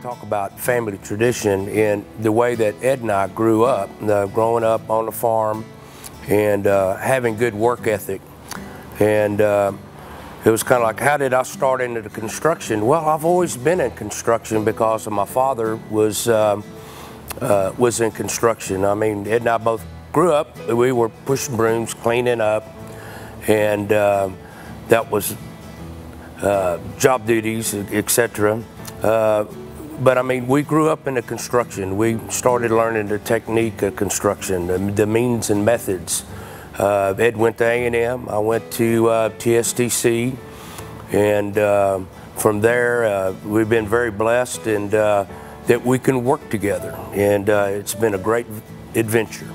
talk about family tradition and the way that Ed and I grew up, uh, growing up on the farm and uh, having good work ethic. And uh, it was kind of like, how did I start into the construction? Well, I've always been in construction because my father was um, uh, was in construction. I mean, Ed and I both grew up. We were pushing brooms, cleaning up, and uh, that was uh, job duties, etc. Uh, but I mean, we grew up in the construction. We started learning the technique of construction, the, the means and methods. Uh, Ed went to A&M. I went to uh, TSTC, and uh, from there, uh, we've been very blessed and that we can work together. And it's been a great adventure.